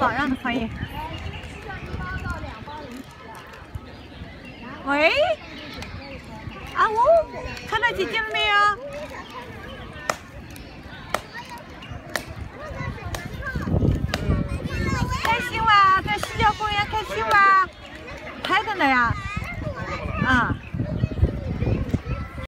早上的欢迎。喂，啊呜，看到姐姐了没有？开心吗？在西郊公园开心吗？拍着呢呀。啊。